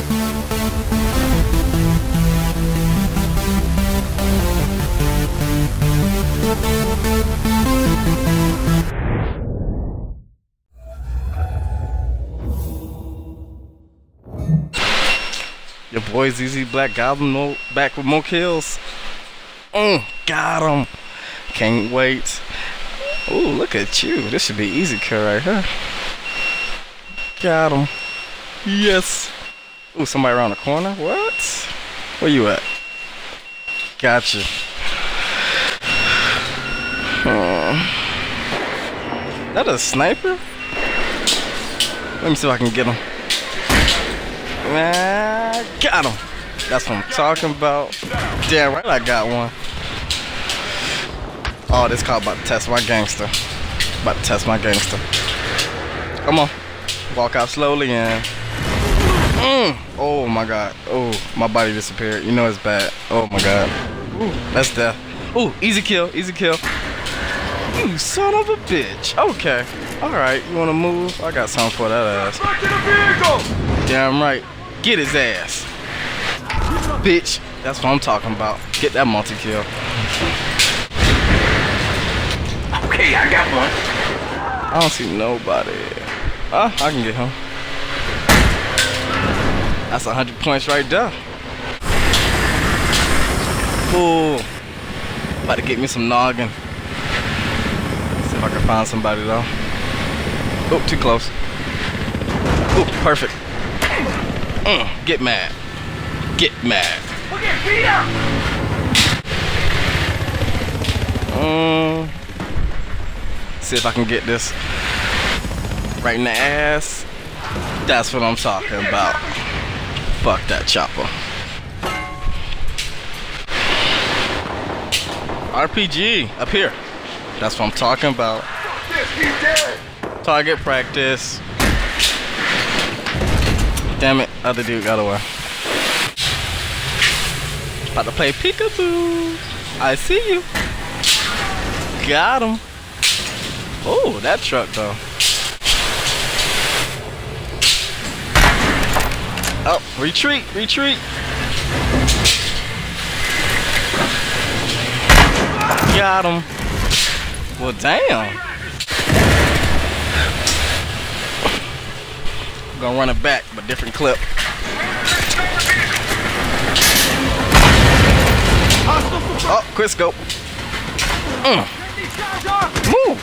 Your boy ZZ Black Goblin no, back with more kills. Mm, got him. Can't wait. Ooh, look at you. This should be easy kill right here. Got him. Yes. Ooh, somebody around the corner. What? Where you at? Gotcha. Hmm. That a sniper? Let me see if I can get him. Man, got him. That's what I'm talking about. Damn right I got one. Oh, this car about to test my gangster. About to test my gangster. Come on. Walk out slowly and... Mm. Oh my god. Oh, my body disappeared. You know it's bad. Oh my god. Ooh, that's death. Ooh, easy kill, easy kill. You son of a bitch. Okay. Alright, you wanna move? I got something for that ass. Damn right. Get his ass. Bitch. That's what I'm talking about. Get that multi-kill. Okay, I got one. I don't see nobody. Ah, I can get him. That's 100 points right there. Ooh. About to get me some noggin. See if I can find somebody though. Oh, too close. Oh, perfect. Mm, get mad. Get mad. Mm. See if I can get this right in the ass. That's what I'm talking about. Fuck that chopper. RPG up here. That's what I'm talking about. Target practice. Damn it, other dude got away. About to play peekaboo. I see you. Got him. Oh, that truck though. Oh, retreat, retreat. Got him. Well, damn. Gonna run it back, but different clip. Oh, quick scope. Mm. Move.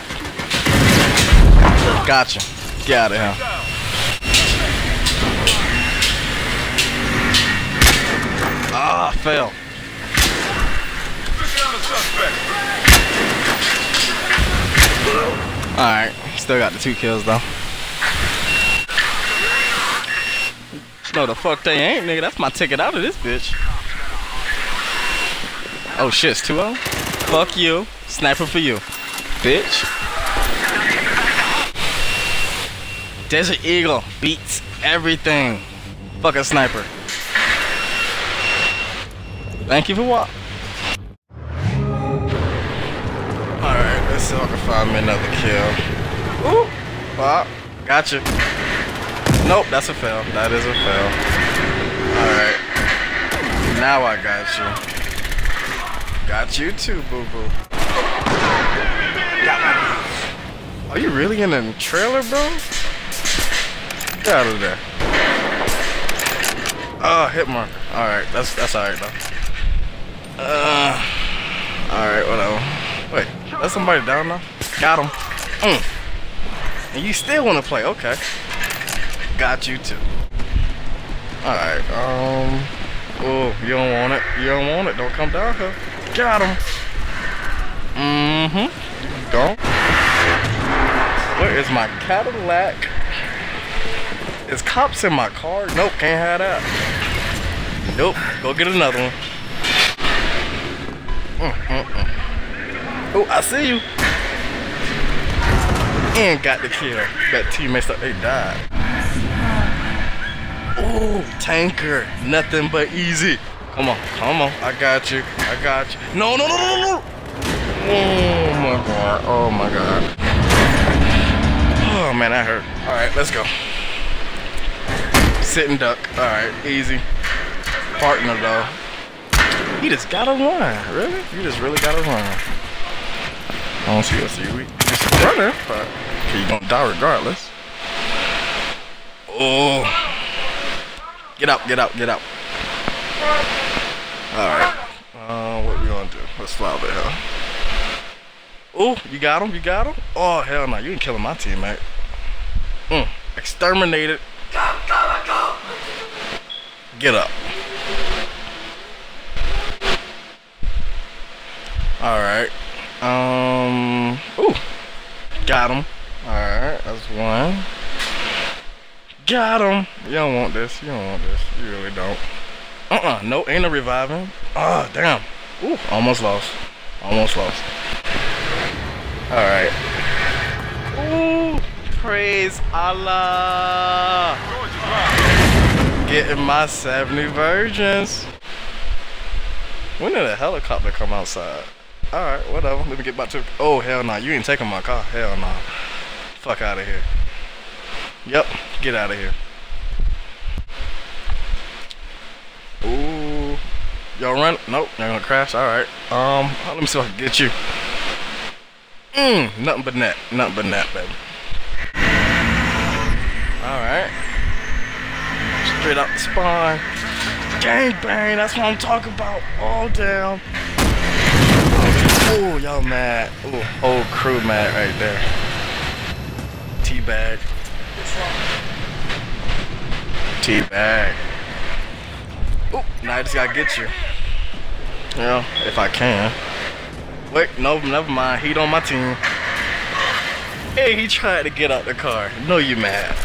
Gotcha. Get out of here. Ah, fell. Alright, still got the two kills though. No, the fuck they ain't, nigga. That's my ticket out of this bitch. Oh shit, it's 2 0? Fuck you. Sniper for you. Bitch. Desert Eagle beats everything. Fuck a sniper. Thank you for what? Alright, let's see if I can find me another kill. Ooh! Pop. Gotcha. Nope, that's a fail. That is a fail. Alright. Now I got you. Got you too, boo-boo. Are you really in a trailer, bro? Get out of there. Oh, hit marker. Alright, that's that's alright though. Uh Alright, whatever. Wait, that's somebody down now? Got him. Mm. And you still wanna play, okay. Got you too. Alright, um Oh, you don't want it. You don't want it. Don't come down here. Got him. Mm-hmm. Don't. Where is my Cadillac? Is cops in my car? Nope, can't have that. Nope, go get another one. Mm, mm, mm. Oh, I see you. And got the kill. That teammates, they died. Oh, tanker. Nothing but easy. Come on, come on. I got you. I got you. No, no, no, no, no. Oh my god. Oh my god. Oh man, that hurt. All right, let's go. sitting duck. All right, easy. Partner though. He just gotta run. Really? You just really gotta run. I don't see us. You just Runner, but okay, you gonna die regardless. Oh. Get out, get out, get out. Alright. Uh, what we gonna do? Let's fly over here. Oh, you got him? You got him? Oh, hell no. You ain't killing my teammate. Mm. Exterminated. Get up. Alright. Um. Ooh. Got him. Alright, that's one. Got him. You don't want this. You don't want this. You really don't. Uh-uh. No, ain't a reviving. Oh, damn. Ooh, almost lost. Almost lost. Alright. Ooh, praise Allah. Getting my 70 virgins. When did a helicopter come outside? Alright, whatever. Let me get back to. Oh, hell no. Nah. You ain't taking my car. Hell no. Nah. Fuck out of here. Yep, get out of here. Ooh. Y'all run? Nope, y'all gonna crash? Alright. Um, let me see if I can get you. Mmm, nothing but net. Nothing but net, baby. Alright. Straight out the spine. Gang bang, that's what I'm talking about. All down. Oh, y'all mad. Ooh, whole crew mad right there. Teabag. Teabag. Oh, now I just gotta get you. Yeah, if I can. Wait, no, never mind. He on my team. Hey, he tried to get out the car. No, you mad.